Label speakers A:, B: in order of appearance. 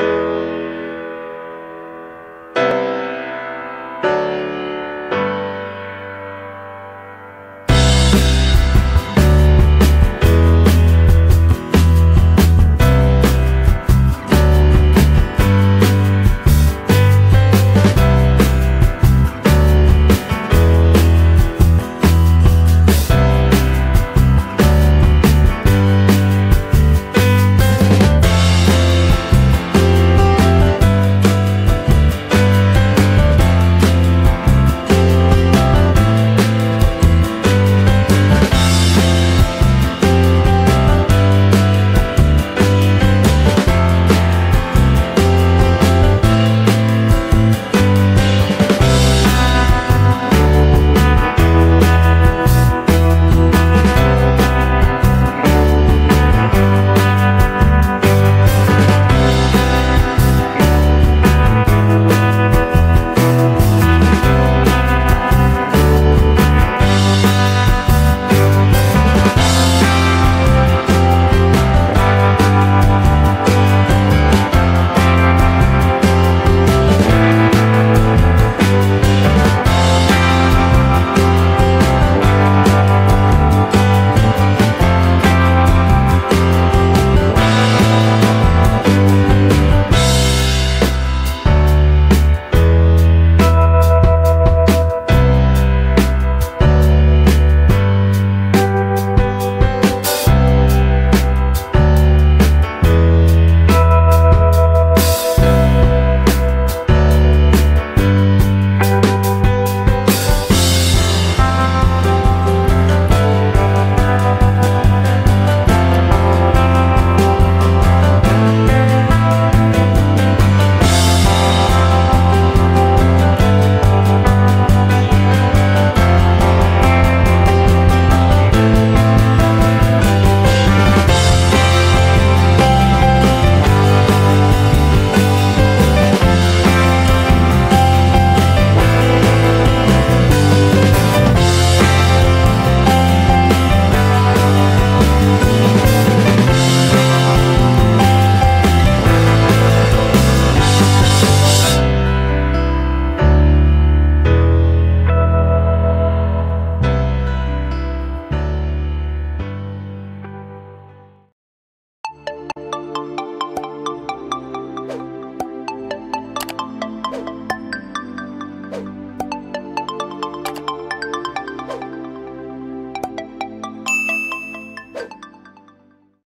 A: Música